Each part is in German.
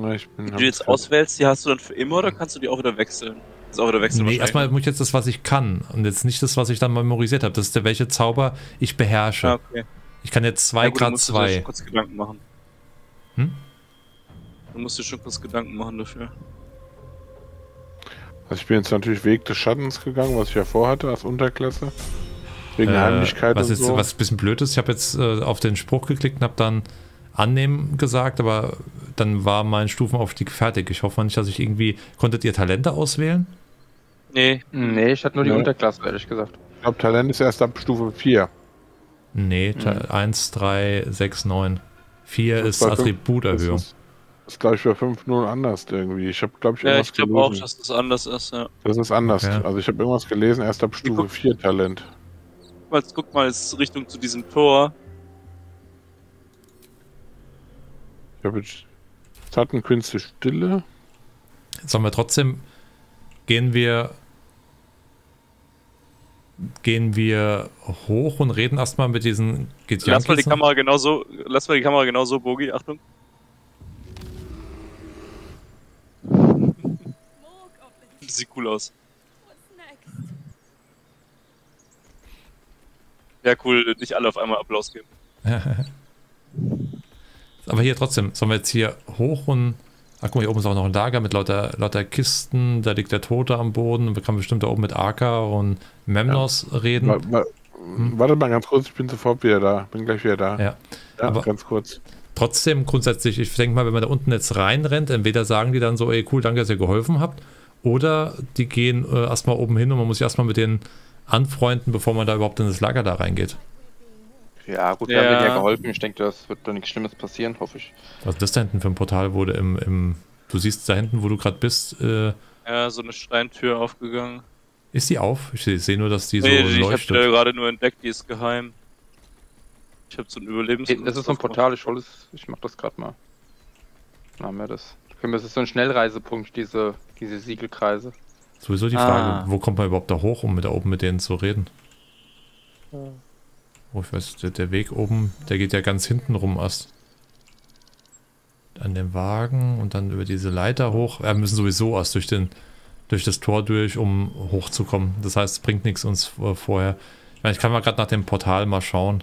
Na, ich bin, Wenn du jetzt auswählst, die hast du dann für immer oder kannst du die auch wieder wechseln? Das ist auch wieder wechseln Nee, erstmal muss ich jetzt das, was ich kann. Und jetzt nicht das, was ich dann memorisiert habe. Das ist der, welche Zauber ich beherrsche. Ah, okay. Ich kann jetzt 2 Ja, Grad musst du dir schon 2. kurz Gedanken machen. Hm? Du musst dir schon kurz Gedanken machen dafür. Also ich bin jetzt natürlich Weg des Schattens gegangen, was ich ja vorhatte als Unterklasse. Wegen der Äh, Heimlichkeit was und jetzt so. was ein bisschen blöd ist, ich habe jetzt äh, auf den Spruch geklickt und habe dann annehmen gesagt, aber dann war mein Stufenaufstieg fertig. Ich hoffe mal nicht, dass ich irgendwie. Konntet ihr Talente auswählen? Nee, Nee, ich hatte nur die. Unterklasse, ehrlich gesagt. Ich glaube, Talent ist erst ab Stufe 4. Nee, Mhm. 1, 3, 6, 9. 4 Das ist Attributerhöhung. Das ist, glaube ich, bei 5.0 anders irgendwie. Ich habe, glaube ich, ja, ich glaube auch, dass das anders ist, ja. Das ist anders. Okay. Also ich habe irgendwas gelesen, erst ab Stufe guck- 4 Talent. Guck mal, guck mal jetzt Richtung zu diesem Tor. Ich habe jetzt Schattenkünste Stille. Sollen wir trotzdem. Gehen wir. Gehen wir hoch und reden erstmal mit diesen Lass mal die? Kamera genau so, lass mal die Kamera genau so, Bogi, Achtung. Sieht cool aus. Ja, cool, nicht alle auf einmal Applaus geben. Aber hier trotzdem, sollen wir jetzt hier hoch und. Ach guck mal, hier oben ist auch noch ein Lager mit lauter, lauter Kisten. Da liegt der Tote am Boden. Und wir können bestimmt da oben mit Arka und Memnos reden. Wa- wa- Warte mal ganz kurz, ich bin sofort wieder da. Bin gleich wieder da. Hm. Ja. Ja, aber- ganz kurz. Trotzdem grundsätzlich, ich denke mal, wenn man da unten jetzt reinrennt, entweder sagen die dann so, ey cool, danke, dass ihr geholfen habt. Oder die gehen äh, erstmal oben hin und man muss sich erstmal mit denen anfreunden, bevor man da überhaupt in das Lager da reingeht. Ja, gut, wir Ja. haben denen ja geholfen. Ich denke, das wird doch nichts Schlimmes passieren, hoffe ich. Was ist das da hinten für ein Portal wurde im, im du siehst da hinten, wo du gerade bist, äh, Ja, so eine Steintür aufgegangen. ist die auf? Ich sehe nur, dass die so nee, ich hab leuchtet. die gerade nur entdeckt, die ist geheim. Ich hab so ein Überlebens... Das ist so ein Portal, ich hol es, ich mach das gerade mal. Dann haben wir das. Okay, Das ist so ein Schnellreisepunkt, diese, diese Siegelkreise. Sowieso die Frage, Ah. wo kommt man überhaupt da hoch, um mit da oben mit denen zu reden? Oh, ich weiß, der, der Weg oben, der geht ja ganz hinten rum erst. An dem Wagen und dann über diese Leiter hoch. Wir müssen sowieso erst durch, den, durch das Tor durch, um hochzukommen. Das heißt, es bringt nichts uns vorher. Ich meine, ich kann mal gerade nach dem Portal mal schauen.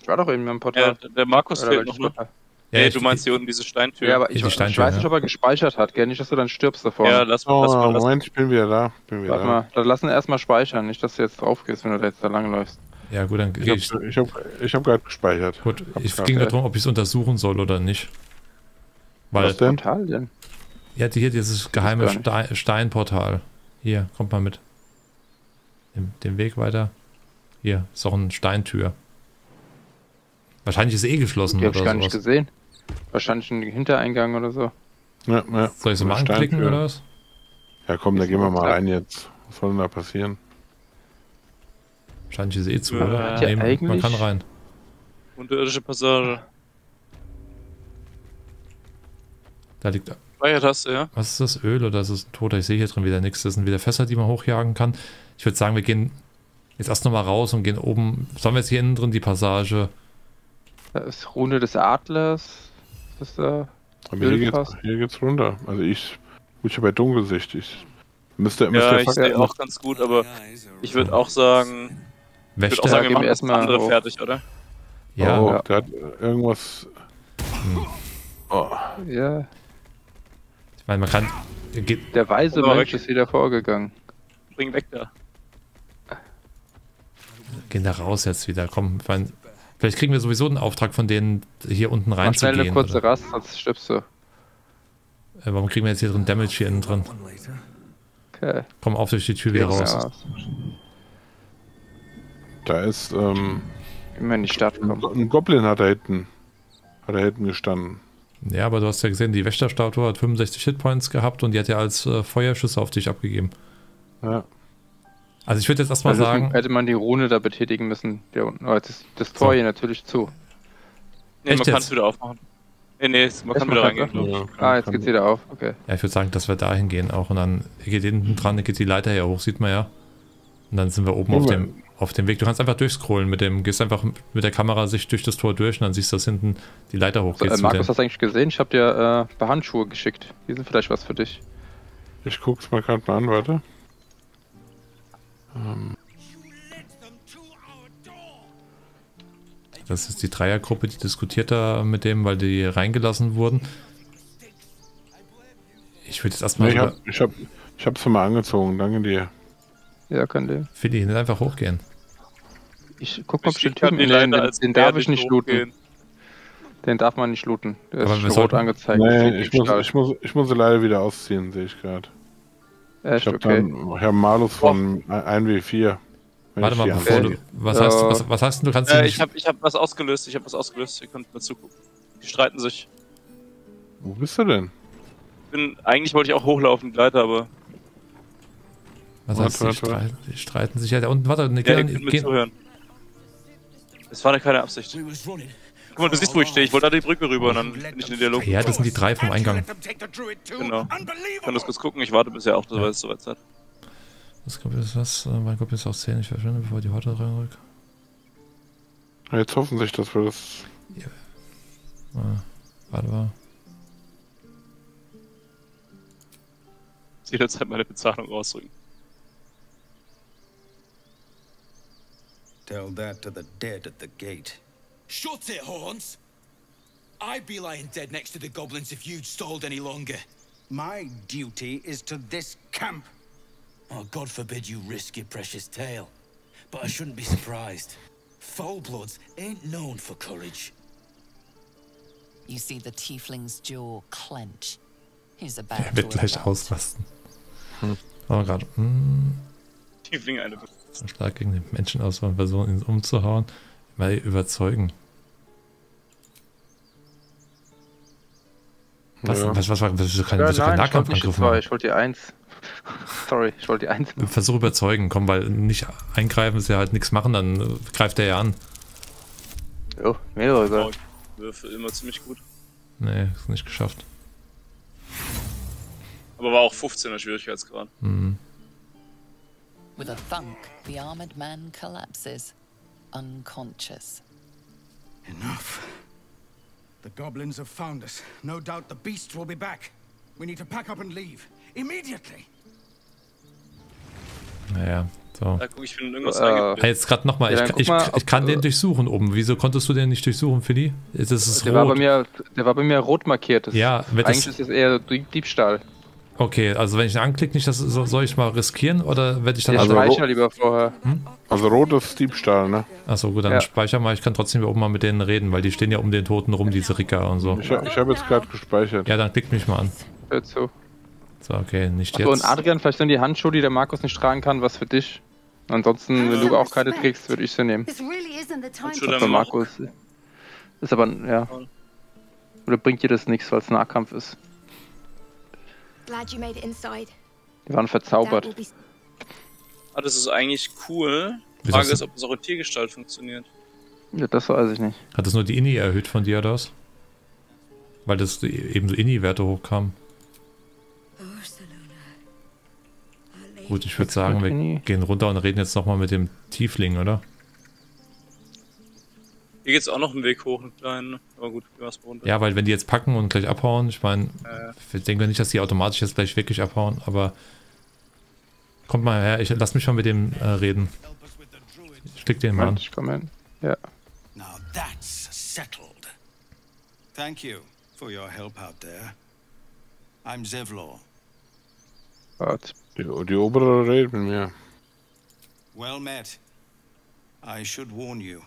Ich war doch eben im Ja, Portal. der Markus Oder fehlt noch, ne? Portal? nee, ich- du meinst hier unten diese Steintür. Ja, aber Ja, ich, die ich Steintür, weiß nicht, ja. ob er gespeichert hat, gell? Nicht, dass du dann stirbst davor. Ja, lass mal, Oh, lass mal, lass Moment, ich bin wieder da. Bin wieder Warte da. mal, dann lass ihn erstmal speichern, nicht, dass du jetzt drauf gehst, wenn du da jetzt da langläufst. ja, gut, dann Ich gehe ich. habe ich hab, ich hab gerade gespeichert. Gut, Hab es grad, ging ja. darum, ob ich es untersuchen soll oder nicht. Weil, Was denn? Portal denn? ja, hier dieses geheime. Stein, Steinportal. Hier, kommt mal mit. Den, den Weg weiter. Hier, ist auch eine Steintür. Wahrscheinlich ist eh geschlossen Die hab ich gar nicht sowas. gesehen. Wahrscheinlich ein Hintereingang oder so. Ja, ja. Soll ich so mal anklicken oder was? Ja, komm, da gehen wir mal rein jetzt. Was soll denn da passieren? Wahrscheinlich ist eh zu, Ja, oder? ja man eigentlich- kann rein. Unterirdische Passage. Da liegt. Speichertaste, ja? Was ist das? Öl oder ist es ein Toter? Ich sehe hier drin wieder nichts. Das sind wieder Fässer, die man hochjagen kann. Ich würde sagen, wir gehen jetzt erst nochmal raus und gehen oben. Sollen wir jetzt hier innen drin die Passage? Da ist Rune des Adlers. Das ist da. Aber hier geht's, hier geht's runter. Also ich, ich habe ja Dunkelsicht. Ich müsste, müsste Ja, der ich sehe auch ganz gut, aber ich würde auch sagen, ich würde auch sagen, wir machen erstmal andere hoch. fertig, oder? Ja, oh, Ja. der hat irgendwas. Oh, Ja. ich meine, man kann. Geht, Der weise Mensch weg. ist wieder vorgegangen. Bring weg da. gehen da raus jetzt wieder. Komm, ich meine, vielleicht kriegen wir sowieso einen Auftrag von denen, hier unten Mach schnell eine kurze oder? Rast, sonst stirbst du. Äh, Warum kriegen wir jetzt hier drin Damage hier innen drin? Okay. Komm auf durch die Tür wieder raus. raus. da ist ähm, Immer in die Stadt ein, kommen. Ein Goblin hat da hinten. Hat da hinten gestanden. Ja, aber du hast ja gesehen, die Wächterstatue hat 65 Hitpoints gehabt und die hat ja als äh, Feuerschüsse auf dich abgegeben. Ja. Also ich würde jetzt erstmal Also sagen, hätte man die Rune da betätigen müssen. Der unten. Oh, jetzt ist das Tor So. hier natürlich zu. Nee, Echt man kann es wieder aufmachen. Nee, nee, man Echt, kann wieder reingehen, glaube ich. Ja, Ah, jetzt geht's wieder auf. Okay. ja, ich würde sagen, dass wir dahin gehen auch und dann geht hinten dran, geht die Leiter ja hoch, sieht man ja. Und dann sind wir oben Gehen auf dem auf dem Weg. Du kannst einfach durchscrollen mit dem, gehst einfach mit der Kamera sich durch das Tor durch und dann siehst du, dass hinten die Leiter So, hochgeht. äh, zu Markus, hast du eigentlich gesehen? Ich habe dir äh, ein paar Handschuhe geschickt. Die sind vielleicht was für dich. Ich guck's mal gerade mal an, warte. Ähm, Das ist die Dreiergruppe, die diskutiert da mit dem, weil die reingelassen wurden. Ich würde jetzt erstmal nee, ich, hab, ich, hab, ich hab's mal angezogen, danke dir. Ja, könnt ihr. Philly nicht einfach hochgehen. Ich guck mal, ob Ich den kann Typen die den, den, darf ich nicht looten. Den darf man nicht looten. Der Aber ist rot angezeigt. Nee, ich muss, ich, muss, ich muss sie leider wieder ausziehen, sehe ich gerade. Ich Echt, habe okay. dann Herr Malus von 1W4. wenn Warte ich mal, bevor du. Was Äh, heißt, was, was denn, du kannst Äh, ihn ich nicht. hab, ich hab was ausgelöst, ich hab was ausgelöst, ihr könnt mir zugucken. Die streiten sich. Wo bist du denn? Bin, eigentlich wollte ich auch hochlaufen, die Leiter, aber Was Warte, heißt, die streiten, die streiten sich ja da unten. Warte, ne, ja, ihr geh, könnt mir geh, zuhören. Es war da keine Absicht. Was. Guck mal, du siehst, wo ich stehe. Ich wollte da die Brücke rüber und dann bin ich in den Dialog. ja, das sind die drei vom Eingang. Genau. Ich kann das kurz gucken, ich warte bisher auch, soweit es soweit Zeit. Das kommt jetzt was. äh, Mein Kopf ist aus 10, ich verschwinde, bevor die Horde reinrückt. Jetzt hoffen sich, dass wir das. Ah, warte mal. Jederzeit meine Bezahlung rausdrücken. Tell that to the dead at the gate. Shut it, Horns! I'd be lying dead next to the goblins if you'd stalled any longer. My duty is to this camp. Oh, God forbid you risk your precious tail. But I shouldn't be surprised. Foulbloods ain't known for courage. You see the tiefling's jaw clench. He's about Er wird to gleich erupt. ausrasten. Aber gerade. Hm, Tiefling eine. Schlag gegen den Menschen aus und versuchen ihn umzuhauen. Weil überzeugen. Was, Ja. was, was, was, was, was, kein, Ja, nein, ich wollte nicht die Nahkampfangriff machen. ich wollte die eins. Sorry, ich wollte die eins machen. Versuch überzeugen, komm, weil nicht eingreifen ist ja halt nichts machen, dann greift er ja an. Jo, mir doch egal. Würfel immer ziemlich gut. Nee, ist nicht geschafft. Aber war auch 15er Schwierigkeitsgrad. Hm. With a thunk, the armored man collapses, unconscious. Enough. The goblins have found us. No doubt the beasts will be back. We need to pack up and leave. Immediately. Naja, so. Da guck ich, bin irgendwas Äh, eingebildet. Ah, jetzt gerade nochmal, Ja, ich, mal, ich ob, kann den äh, durchsuchen oben. Wieso konntest du den nicht durchsuchen, Philly? Das ist Der war, bei rot. mir, der war bei mir rot markiert. Das Ja, wird das- eigentlich ist das eher Dieb- Diebstahl. Okay, also wenn ich ihn anklicke, nicht, das, so, soll ich mal riskieren oder werde ich dann Wir Also speichern lieber vorher. Also rot ist Diebstahl, ne? Achso, gut, dann Ja. speicher mal. Ich kann trotzdem hier oben mal mit denen reden, weil die stehen ja um den Toten rum, diese Ricker und so. Ich, ich habe jetzt gerade gespeichert. Ja, dann klick mich mal an. Hör zu. So, okay, nicht und jetzt. Adrian, vielleicht sind die Handschuhe, die der Markus nicht tragen kann, was für dich. Ansonsten, wenn du auch keine trägst, würde ich sie nehmen. I- Für Markus. Ist aber, ja. Oder bringt dir das nichts, weil es Nahkampf ist? Die waren verzaubert. be Ah, das ist eigentlich cool. Wieso Frage ist, ob das auch in Tiergestalt funktioniert. Ja, das weiß ich nicht. Hat das nur die Inni erhöht von dir was? Weil das eben so Inni-Werte hochkamen. Gut, ich würde sagen, wir gehen runter und reden jetzt nochmal mit dem Tiefling, oder? Hier geht's auch noch einen Weg hoch, einen kleinen. Aber gut, wir erstmal runter. Ja, weil wenn die jetzt packen und gleich abhauen, ich meine, Äh. ich denke nicht, dass die automatisch jetzt gleich wirklich abhauen, aber kommt mal her, ich lass mich mal mit dem äh, reden. Ich klick den mal an. Ich komme hin. Ja. Now that's settled. Thank you for your help out there. I'm Zevlor. Die, die obere redet mit mir. Well met. I should warn you.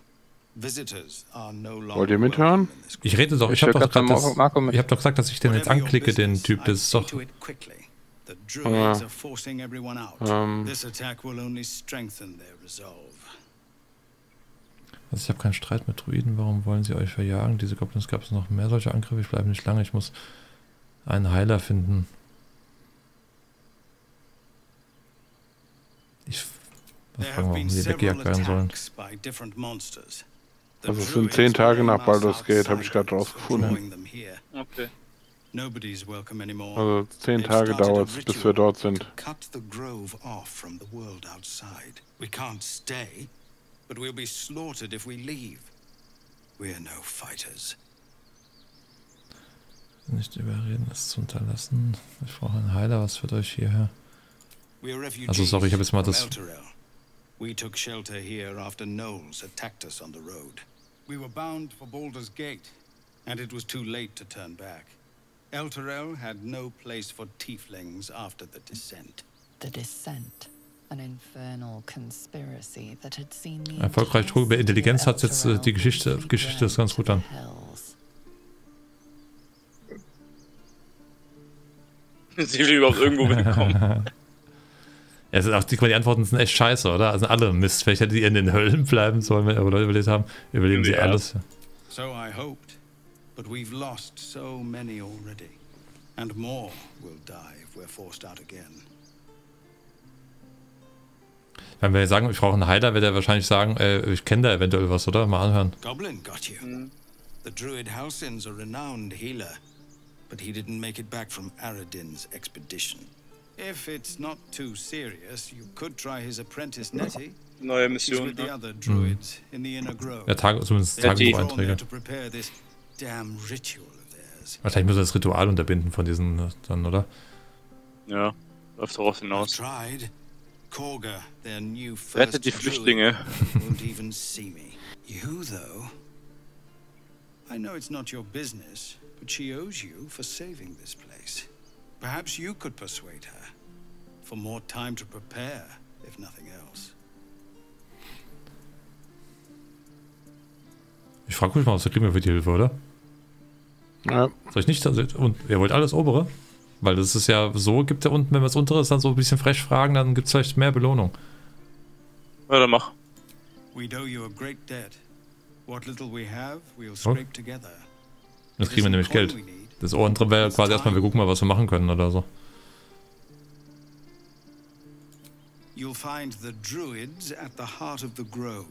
Visitors are no longer Wollt ihr mithören? Ich rede doch, ich Ich habe doch grad das, Marco ich habe doch gesagt, dass ich den jetzt anklicke, den Typ, das ist doch, Ja. Ähm. This attack will only strengthen their resolve. also ich habe keinen Streit mit Druiden, warum wollen sie euch verjagen? Diese Goblins gab es noch mehr solche Angriffe, ich bleibe nicht lange, ich muss einen Heiler finden. Ich was fragen, warum several weggejagt werden sollen. Also es sind zehn Tage nach Baldur's Gate, habe ich gerade rausgefunden. Okay. Nobody's welcome anymore. Also zehn Tage dauert bis wir dort sind. to Cut the grove off from the world outside. We can't stay. but we'll be slaughtered if we leave. We're no fighters. Nicht überreden, es zu unterlassen. Ich brauche einen Heiler, was führt euch hierher? Also sorry, ich habe jetzt mal das. We took shelter here after Knowles attacked us on the road. We were bound for Baldur's Gate, and it was too late to turn back. Elturel had no place for tieflings after the descent. The Descent. An infernal conspiracy that had seen the Erfolgreich entire über Intelligenz city of hat jetzt äh, die Geschichte, Geschichte ist ganz gut an. to the hells. Sind die überhaupt irgendwo mitkommen? Sind auch die, die Antworten sind echt scheiße, oder? Also alle Mist. Vielleicht hätte die in den Höllen bleiben sollen, wenn Leute überlebt haben. Überleben sie Ja. alles. So I hoped, but we've lost so many already. And more will die if we're forced out again. Wenn wir sagen, ich brauche einen Heiler, wird er wahrscheinlich sagen, äh, ich kenne da eventuell was, oder? Mal anhören. Goblin got you. The druid Halsin's a renowned healer, but he didn't make it back from Aradin's expedition. If it's not too serious, you could try his apprentice Nettie. Neue Mission. Ne? other druids in the inner grove. Ja, Tage, zumindest Ja, Tagebucheinträge. there to prepare this damn ritual of theirs. Wahrscheinlich muss er das Ritual unterbinden von diesen äh, dann, oder? Ja, läuft darauf I've hinaus. tried. Korga, their new first Rettet die Flüchtlinge. won't even see me. You, though, I know it's not your business, but she owes you for saving this place. Perhaps you could persuade her for more time to prepare, if nothing else. Ich frage mich mal, was kriegen wir für die Hilfe, oder? Ja, Soll ich nicht? Und ihr wollt alles obere? Weil das ist ja so, gibt ja unten, wenn wir das untere ist, dann so ein bisschen frech fragen, dann gibt es vielleicht mehr Belohnung. Ja, dann mach. We owe you a great debt. What little we have, we'll scrape together. Das kriegen wir nämlich Geld. Das andere wäre quasi erstmal, wir gucken mal, was wir machen können oder so. You'll find the druids at the heart of the grove.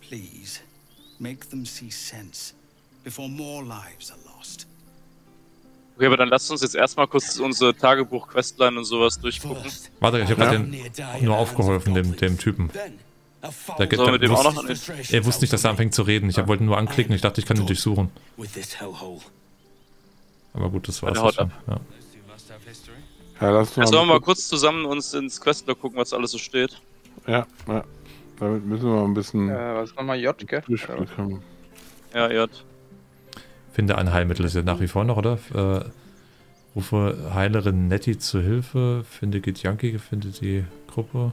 Please, make them see sense before more lives are lost. Okay, aber dann lasst uns jetzt erstmal kurz unsere Tagebuch-Questline und sowas durchgucken. First, Warte, ich habe Ja. gerade den nur aufgeholfen, dem, dem Typen. Der, der, dem auch wusste, er wusste nicht, dass er anfängt zu reden. Ich wollte nur anklicken. Ich dachte, ich kann ihn durchsuchen. Aber gut, das war's. Haut schon. Ja. ja lass uns Jetzt sollen wir mal mal, kurz zusammen uns ins Questlog gucken, was alles so steht. ja, ja. Damit müssen wir mal ein bisschen Äh, was ist nochmal J, gell? Ja, J. Finde ein Heilmittel ist ja nach wie vor noch, oder? Äh, rufe Heilerin Nettie zu Hilfe. Finde Gidjanki, finde die Gruppe.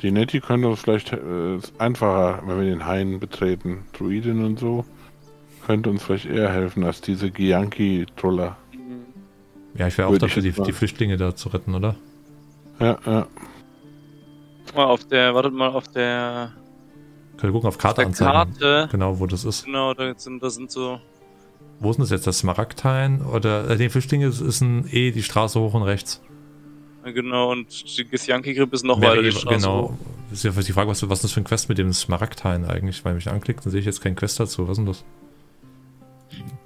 Die Nettie könnte uns vielleicht äh, ist einfacher, wenn wir den Hain betreten. Druidin und so. Könnte uns vielleicht eher helfen als diese Gianki-Troller. Ja, ich wäre auch dafür, die, die Flüchtlinge da zu retten, oder? Ja, ja. Mal auf der, wartet mal auf der, Könnt ihr gucken auf Karte der anzeigen. Karte. Genau, wo das ist. Genau, da sind, da sind so. Wo ist denn das jetzt? Das Smaragdhain? Oder äh, die Flüchtlinge ist, ist ein E, die Straße hoch und rechts. ja, Genau, und die Githyanki-Grippe ist noch Wäre weiter die eh- Straße. genau. hoch. Das ist ja vielleicht die Frage, was, was ist das für ein Quest mit dem Smaragdhain eigentlich? Weil mich anklickt, dann sehe ich jetzt keinen Quest dazu. Was ist denn das?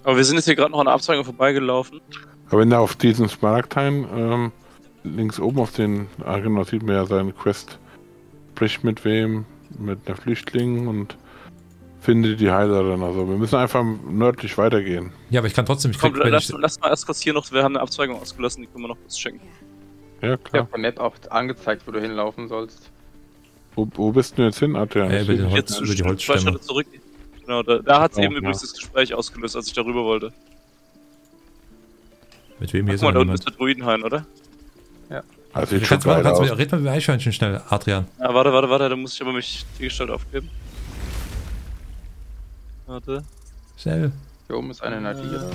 Aber wir sind jetzt hier gerade noch an der Abzweigung vorbeigelaufen. Aber wenn er auf diesen Smaragdhain ähm, links oben auf den, ah genau, sieht man ja seine Quest. Spricht mit wem, mit einer Flüchtling und findet die Heilerin. Also wir müssen einfach nördlich weitergehen. Ja, aber ich kann trotzdem, ich krieg, Komm, wenn lass, ich, lass mal erst kurz hier noch, wir haben eine Abzweigung ausgelassen, die können wir noch kurz checken. Ja, Ja, klar. von Map auch angezeigt, wo du hinlaufen sollst. Wo, wo bist du jetzt hin, Adrian? Äh, über den Holz- Jetzt über die zwei Holzstämme. Schritte zurück. Genau, da, da hat es Oh, eben ja. übrigens das Gespräch ausgelöst, als ich darüber wollte. mit wem hier Guck mal, da ist unten ist der Druidenhain, oder? Also sieht Du schon kannst, mal, kannst aus. mal, red mal mit dem Eichhörnchen schnell, Adrian. Ja, warte, warte, warte, da muss ich aber mich die Gestalt aufgeben. Warte. Schnell. Hier oben ist eine Nadir.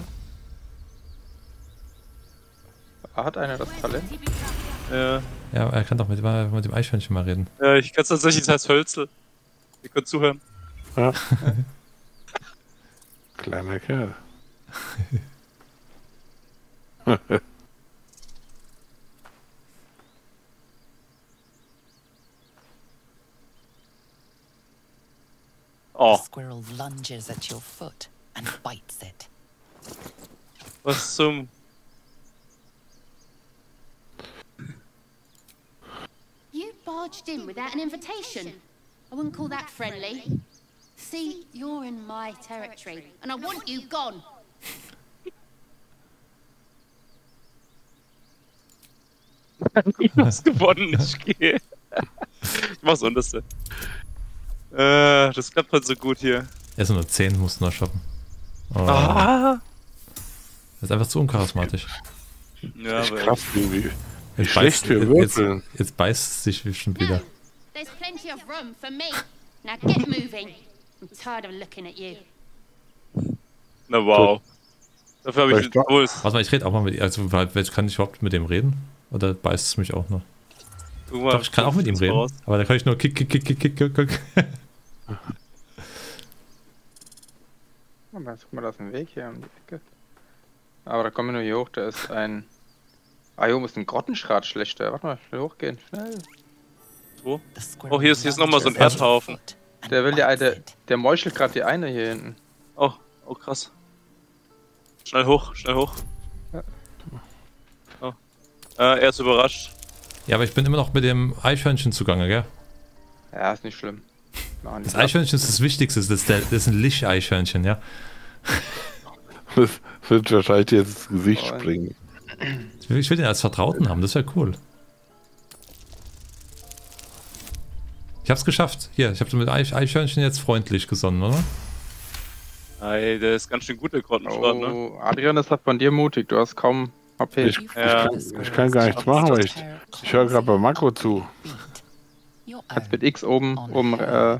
Hat einer das Talent? Ja, Ja, er kann doch mit, dem- mit dem Eichhörnchen mal reden. ja ich kann es tatsächlich, das heißt Hölzel. Ihr könnt zuhören. Ja. Kleiner Kerl. Oh, The squirrel lunges at your foot and bites it. was zum. You barged in without an invitation. I wouldn't call that friendly. See, you're in my territory, and I want you gone. Hab's gewonnen, ich gehe. Ich mach's unterste. Äh, das klappt halt so gut hier. Er ist nur 10, musst du noch shoppen. Oh, Ah! Das ist einfach zu uncharismatisch. Ja, aber krass, wie, wie Jetzt schlecht wir jetzt, würfeln. jetzt beißt es sich schon wieder. No, there's plenty of room for me. Now get moving. I'm tired of looking at you. na wow. Dafür habe ich doch. Puls. Warte mal, ich rede auch mal mit ihm. Also, weil- kann ich überhaupt mit dem reden? Oder beißt es mich auch noch? Guck mal, Doch, ich kann auch mit ihm das reden. raus. Aber da kann ich nur kick, kick, kick, kick, kick, kick, jetzt guck mal, da ist ein Weg hier um die Ecke. Aber da kommen wir nur hier hoch, da ist ein. Ah, hier oben ist ein Grottenschrat schlechter. Warte mal, schnell hochgehen. Schnell. Wo? Oh, hier ist, hier ist nochmal so ein Erdhaufen. Der will die alte. Der meuchelt gerade die eine hier hinten. Oh, oh krass. Schnell hoch, schnell hoch. Ja. Oh. Äh, er ist überrascht. Ja, aber ich bin immer noch mit dem Eichhörnchen zugange, gell? Ja, ist nicht schlimm. Machen Das ab. Eichhörnchen ist das Wichtigste. Das ist, der, das ist ein Licht-Eichhörnchen, ja? Das wird wahrscheinlich jetzt ins Gesicht springen. Ich will, ich will den als Vertrauten haben, das wäre cool. Ich hab's geschafft. Hier, ich habe mit Eich, Eichhörnchen jetzt freundlich gesonnen, oder? Ey, der ist ganz schön gut, der ne? Oh, Adrian, das hat von dir mutig. Du hast kaum HP. Ich, ich, Ja. kann, ich kann gar nichts machen, weil ich, ich höre gerade bei Makro zu. Kannst mit X oben, oben, äh,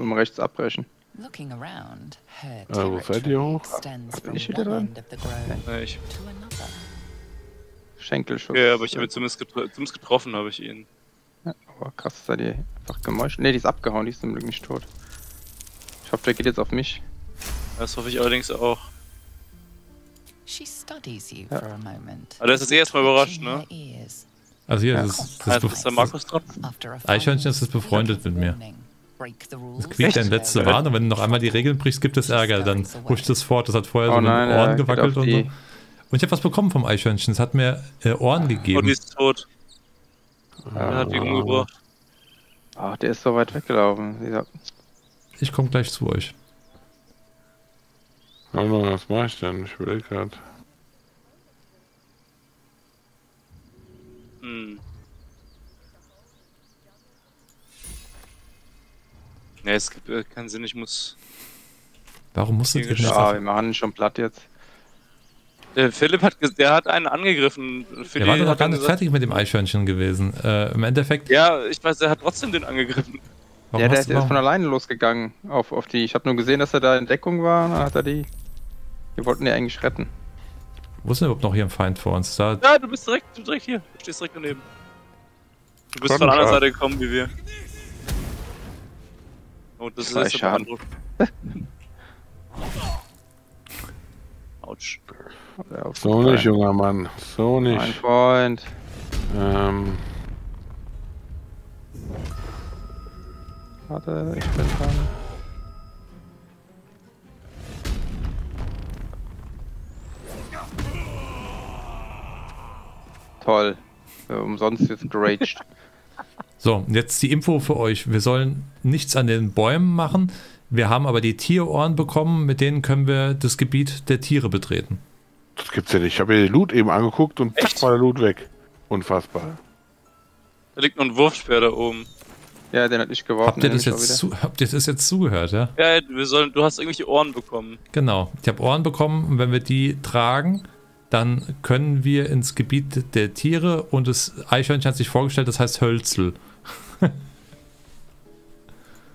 oben rechts abbrechen. Äh, wo seid ihr hoch? Bin ich wieder dran? Nee, ich. Schenkelschuss. ja, aber ich habe ihn zumindest, getro zumindest getroffen, habe ich ihn. Aber krass, sei die einfach gemeuchelt. Ne, die ist abgehauen, die ist zum Glück nicht tot. Ich hoffe, der geht jetzt auf mich. Das hoffe ich allerdings auch. She studies you Ja. for a moment. Aber der ist jetzt eh erstmal überrascht, ne? Also hier, Ja. das, ist- das, Also ist der Markus dran? Eichhörnchen final ist jetzt befreundet mit mir. das quiekt dein letzte Echt? Warn und wenn du noch einmal die Regeln brichst, gibt es Ärger. Dann huscht es fort. Das hat vorher so Oh mit den Ohren geht gewackelt und so. Und ich habe was bekommen vom Eichhörnchen. Es hat mir äh, Ohren Oh, gegeben. die ist tot. Er hat die umgebracht. Ach, der ist so weit weggelaufen. Dieser Ich komme gleich zu euch. Hallo, was mache ich denn? Ich überlege gerade. Hm. Ne, es gibt äh, keinen Sinn, ich muss. Warum musstet ihr denn jetzt Ja, auf... wir machen ihn schon platt jetzt. Der Philipp hat, ges- der hat einen angegriffen. Philipp Ihr wart doch noch gar nicht gesagt- fertig mit dem Eichhörnchen gewesen. Äh, Im Endeffekt... Ja, ich weiß, er hat trotzdem den angegriffen. warum ja, der ist, der ist von alleine losgegangen auf, auf die. Ich habe nur gesehen, dass er da in Deckung war. Dann hat er die. Wir wollten die eigentlich retten. Wo ist denn überhaupt noch hier ein Feind vor uns? Da, Ja, du bist direkt, du bist direkt hier. Du stehst direkt daneben. Du bist von der anderen Seite gekommen wie wir. Oh, das ist Zwei jetzt Schaden. beeindruckend. Autsch. So nicht, junger Mann. So Mein nicht. Freund. Ähm, Warte, ich bin dran. Toll. Äh, umsonst jetzt geraged. So, und jetzt die Info für euch. Wir sollen nichts an den Bäumen machen. Wir haben aber die Tierohren bekommen, mit denen können wir das Gebiet der Tiere betreten. das gibt's ja nicht. Ich habe mir den Loot eben angeguckt und zack war der Loot weg. Unfassbar. Da liegt noch ein Wurfspeer da oben. ja, den hat ich geworfen. Habt ihr, das jetzt zu, habt ihr das jetzt zugehört, ja? Ja, wir sollen, du hast irgendwelche Ohren bekommen. Genau. Ich habe Ohren bekommen und wenn wir die tragen, dann können wir ins Gebiet der Tiere und das Eichhörnchen hat sich vorgestellt, das heißt Hölzel.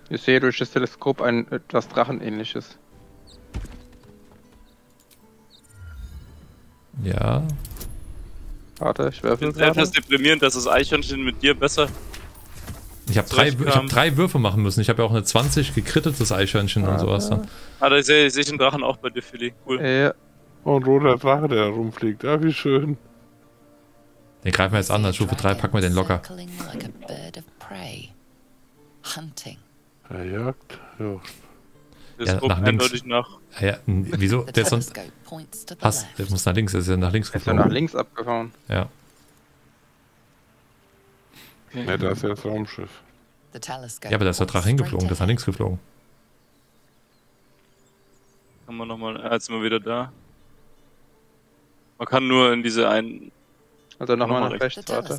Ich sehe durch das Teleskop ein etwas Drachenähnliches. Ja. Warte, ich Ich werfe finde es etwas deprimierend, dass das Eichhörnchen mit dir besser. Ich habe drei, ich hab drei Würfe machen müssen. Ich habe ja auch eine 20 gekrittetes Eichhörnchen und sowas dann. Ah, da sehe ich seh den Drachen auch bei dir, Philly. Cool. Ja, Und roter Drache, der da rumfliegt. Ja, wie schön. Den greifen wir jetzt an, an Stufe 3 packen wir den locker. Hunting. Er jagt. Ja. Das Ja, guckt nach links. eindeutig nach. Ah Ja, n- wieso? Der ist sonst. Passt, der muss nach links, der ist ja nach links ist ja nach geflogen. links abgehauen. Ja. ja, da ist ja das Raumschiff. Ja, aber da ist der Drache hingeflogen, das ist nach links geflogen. Kann man nochmal, jetzt sind wir wieder da. Man kann nur in diese einen, Also nochmal Nochmal nach rechts, warte.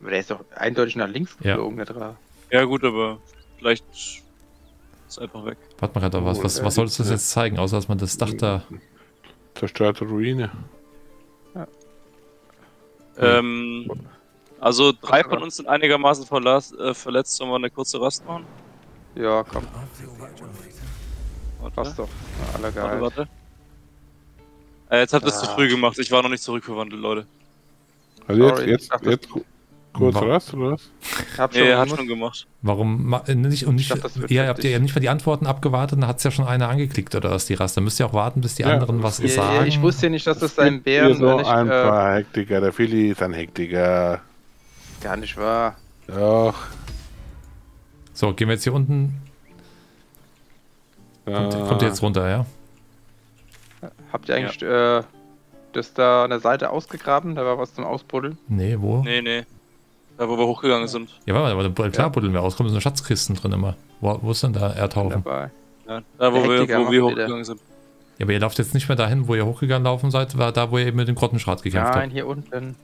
Aber der ist doch eindeutig nach links Ja. geflogen, der Drache. Ja gut, aber vielleicht ist einfach weg. Warte mal gerade, was, Oh, was, äh, was soll das ja. jetzt zeigen, außer dass man das Dach da. Zerstörte Ruine. Ähm, also drei von uns sind einigermaßen verlas- äh, verletzt. Sollen wir eine kurze Rast machen? Ja, komm, Warte, passt doch. Ja, alle warte, geil. warte. Äh, jetzt habt ihr es zu Ah. früh gemacht. Ich war noch nicht zurückverwandelt, Leute. Also jetzt, Sorry, jetzt, jetzt kurz Warum? Rast, oder was? Hab Nee, er hat schon gemacht. Warum äh, nicht und nicht, dachte, ihr habt ja nicht mal die Antworten abgewartet, dann hat es ja schon einer angeklickt oder was die Rast. Dann müsst ihr auch warten, bis die Ja, anderen was Ja, sagen. ja, ich wusste ja nicht, dass das sein Bären so nicht, ein äh, paar Hektiker. Der Philly ist ein Hektiker. gar nicht wahr. Doch. So, gehen wir jetzt hier unten. Kommt, äh, kommt ihr jetzt runter, ja? Habt ihr eigentlich äh, das da an der Seite ausgegraben? Da war was zum Ausbuddeln. Nee, wo? Nee, nee. Da, wo wir hochgegangen sind. Ja, warte mal, aber klar buddeln wir aus. Kommen so Schatzkisten drin immer. Wo, wo ist denn da Erdhaufen? Dabei. Ja, da, wo wir, wo wir wieder. hochgegangen sind. Ja, aber ihr lauft jetzt nicht mehr dahin, wo ihr hochgegangen laufen seid, war da, wo ihr eben mit dem Grottenschrat gekämpft Nein, habt. hier unten.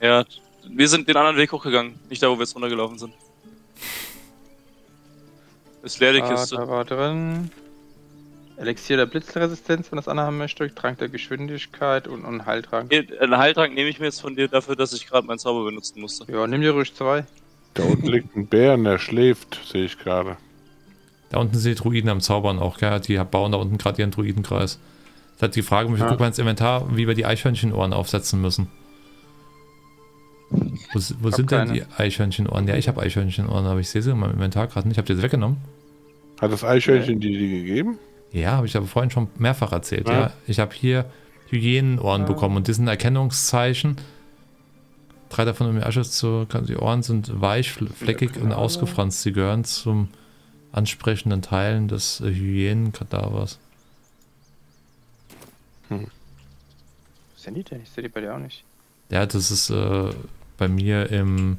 Ja, wir sind den anderen Weg hochgegangen. Nicht da, wo wir jetzt runtergelaufen sind. Ist leer die Ah, Kiste. da war drin. Elixier der Blitzresistenz, wenn das anhaben möchte. Trank der Geschwindigkeit und, und Heiltrank. Einen Heiltrank nehme ich mir jetzt von dir dafür, dass ich gerade meinen Zauber benutzen musste. Ja, nimm dir ruhig zwei. Da unten liegt ein Bär und der schläft, sehe ich gerade. Da unten sind die Druiden am Zaubern auch, gell? Die bauen da unten gerade ihren Druidenkreis. Das hat die Frage, ich Ja. guck mal ins Inventar, wie wir die Eichhörnchenohren aufsetzen müssen. Wo, wo sind denn keine. die Eichhörnchenohren? Ja, ich habe Eichhörnchenohren, aber ich sehe sie in meinem Inventar gerade nicht. Habt ihr sie weggenommen? Hat das Eichhörnchen die die gegeben? Ja, habe ich aber vorhin schon mehrfach erzählt. Ja, Ja. ich habe hier Hyänenohren bekommen und die sind Erkennungszeichen. Drei davon um die Asche zu. Die Ohren sind weich, fl- fleckig und ausgefranst. Sie gehören zum ansprechenden Teilen des äh, Hyänenkadavers. Was sind die denn? Ich sehe die bei dir auch nicht. Ja, das ist äh, bei mir im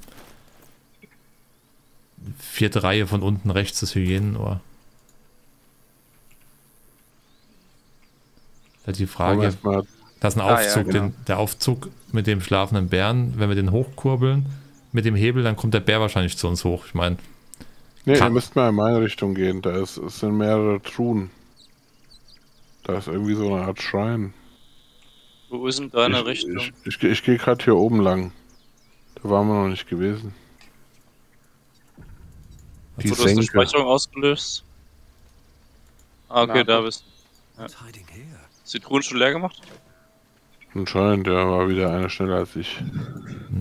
vierte Reihe von unten rechts das Hyänenohr. Hat die Frage. Das ist ein Ah, ja, Aufzug, genau. den, der Aufzug mit dem schlafenden Bären. Wenn wir den hochkurbeln mit dem Hebel, dann kommt der Bär wahrscheinlich zu uns hoch. Ich meine, Nee, ihr müsst mal in meine Richtung gehen. Da ist, es sind mehrere Truhen. Da ist irgendwie so eine Art Schrein. Wo ist denn deine ich, Richtung? Ich, ich, ich gehe gerade hier oben lang. Da waren wir noch nicht gewesen. Die du hast eine Senke. Speicherung ausgelöst? Ah, okay, Na, da bist du. Ist die Truhen schon leer gemacht? Anscheinend, der war wieder einer schneller als ich.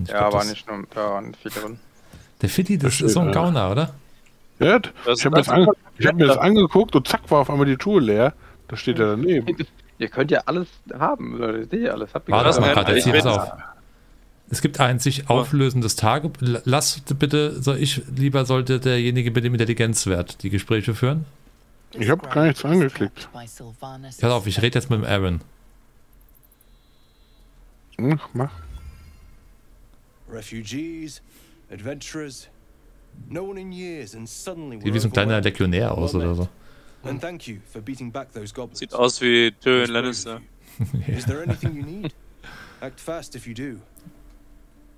ich ja, glaub, war das- nicht nur, da waren viele drin. Der Fitti, das Verstehe, ist so ein ja. Gauner, oder? Ja, Das ich habe mir, das- das ange ich hab mir das angeguckt und zack war auf einmal die Truhe leer. Da steht er daneben. Ihr könnt ja alles haben, Leute. Seht ihr alles. Habt ihr War das Ja, mal ja, gerade? ich Jetzt pass auf. Es gibt ein sich auflösendes Tage. Lass bitte, soll ich lieber sollte derjenige mit dem Intelligenzwert die Gespräche führen? Ich hab gar nichts angeklickt. Pass auf, ich rede jetzt mit dem Aaron. Hm, mach. Refugees, adventurers, no one in years, and suddenly Sieht we're wie so ein kleiner. Legionär aus oder so. And thank you for beating back those goblins. Sieht aus wie Tyrion Lannister. Is there anything you need? Act fast if you do.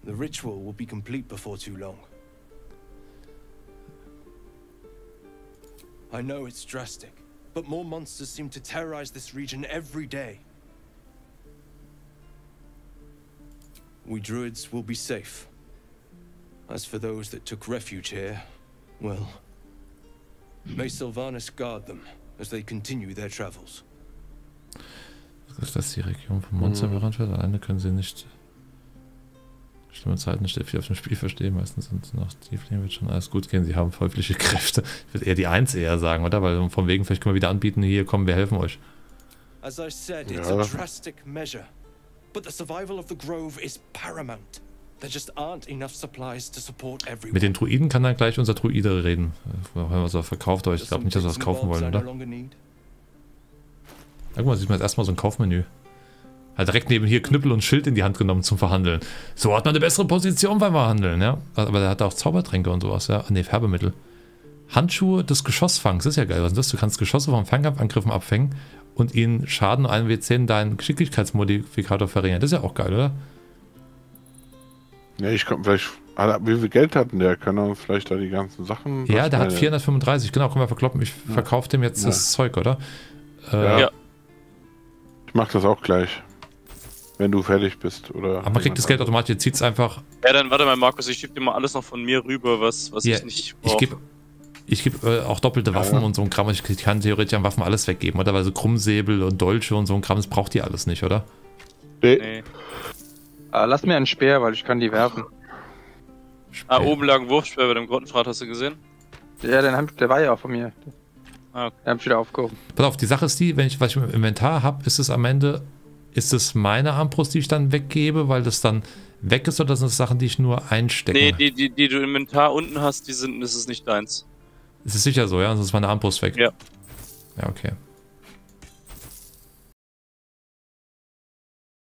The ritual will be complete before too long. I know it's drastic, but more monsters seem to terrorize this region every day. We druids will be safe. As for those that took refuge here, well, may Sylvanas guard them as they continue their travels. Dass die Region vom Monster Hm. überrannt wird. Mm. Alleine können sie nicht schlimme Zeiten nicht viel auf dem Spiel verstehen. Meistens sind sie nach Tiefling wird schon alles gut gehen. Sie haben teuflische Kräfte. Ich würde eher die Eins eher sagen, oder? Weil von wegen, vielleicht können wir wieder anbieten, hier kommen, wir helfen euch. As I said, it's Ja. a drastic measure. But the survival of the Grove is paramount. There just aren't enough supplies to support everyone. Mit den Druiden kann dann gleich unser Druide reden. Was er verkauft euch. Ich glaube nicht, dass wir and kaufen wollen, oder? Na, guck mal, sieht man jetzt erstmal so ein Kaufmenü. Hat direkt neben hier Knüppel und Schild in die Hand genommen zum Verhandeln. So hat man eine bessere Position beim Verhandeln, ja. Aber der hat auch Zaubertränke und sowas, ja. Ne, Färbemittel. Handschuhe des Geschossfangs, ist ja geil. Was ist das? Du kannst Geschosse vom Fernkampfangriffen abfängen und ihnen Schaden 1 W10 deinen Geschicklichkeitsmodifikator verringern. Das ist ja auch geil, oder? Ja, ich komm, vielleicht. Ah, Wie viel Geld hat denn der? Kann er uns vielleicht da die ganzen Sachen. Ja, der hat meine- 435, genau, können wir verkloppen. Ich Ja. verkaufe dem jetzt Ja. das Zeug, oder? Äh, Ja. Ja. Ich mach das auch gleich. Wenn du fertig bist. Oder Aber man kriegt das Geld automatisch, jetzt zieht es einfach. Ja, dann warte mal, Markus, ich schieb dir mal alles noch von mir rüber, was, was Ja, ich nicht ich brauche. gebe ich geb, äh, auch doppelte Waffen ja. und so ein Kram. Ich kann theoretisch an Waffen alles weggeben, oder? Weil so Krummsäbel und Dolche und so ein Kram, das braucht ihr alles nicht, oder? Nee. Nee. Ah, lass mir einen Speer, weil ich kann die werfen. Ah, Speer. oben lag ein Wurfspeer bei dem Grottenfrat, hast du gesehen? Ja, den hab, der war ja auch von mir. Ah, okay. Den hab ich wieder aufgehoben. Pass auf, die Sache ist die, wenn ich was ich im Inventar habe, ist es am Ende, ist es meine Armbrust, die ich dann weggebe, weil das dann weg ist, oder sind das Sachen, die ich nur einstecke? Nee, die, die, die du im Inventar unten hast, die sind, das ist nicht deins. Ist es sicher so, ja? Sonst ist meine Armbrust weg. Ja. Ja, okay.